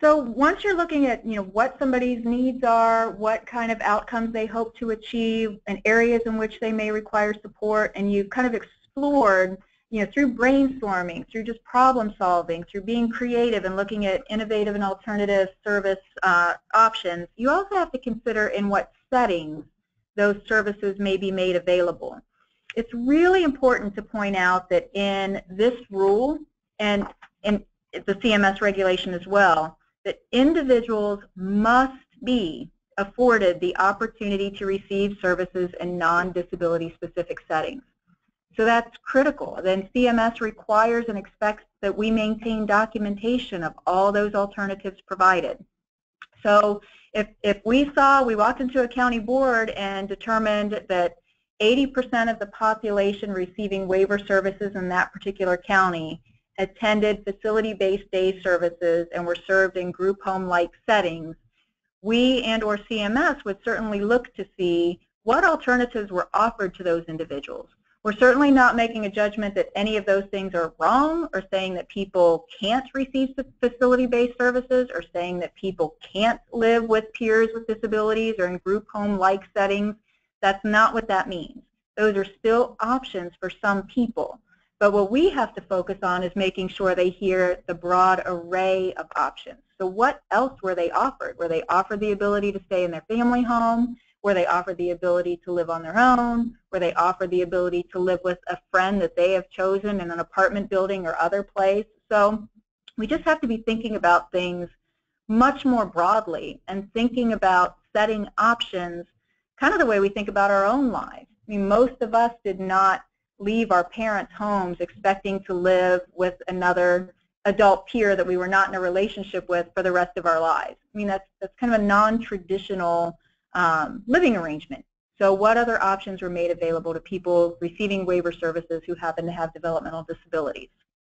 So once you're looking at you know what somebody's needs are, what kind of outcomes they hope to achieve, and areas in which they may require support, and you've kind of explored you know through brainstorming, through just problem solving, through being creative and looking at innovative and alternative service uh, options, you also have to consider in what settings those services may be made available. It's really important to point out that in this rule and in the CMS regulation as well, that individuals must be afforded the opportunity to receive services in non-disability specific settings. So that's critical. Then CMS requires and expects that we maintain documentation of all those alternatives provided. So if, if we saw, we walked into a county board and determined that 80% of the population receiving waiver services in that particular county attended facility-based day services and were served in group home-like settings, we and or CMS would certainly look to see what alternatives were offered to those individuals. We're certainly not making a judgment that any of those things are wrong or saying that people can't receive facility-based services or saying that people can't live with peers with disabilities or in group home-like settings. That's not what that means. Those are still options for some people. But what we have to focus on is making sure they hear the broad array of options. So what else were they offered? Were they offered the ability to stay in their family home? Were they offered the ability to live on their own? Were they offered the ability to live with a friend that they have chosen in an apartment building or other place? So we just have to be thinking about things much more broadly and thinking about setting options kind of the way we think about our own lives. I mean, most of us did not leave our parents' homes expecting to live with another adult peer that we were not in a relationship with for the rest of our lives. I mean, that's, that's kind of a non-traditional um, living arrangement. So what other options were made available to people receiving waiver services who happen to have developmental disabilities?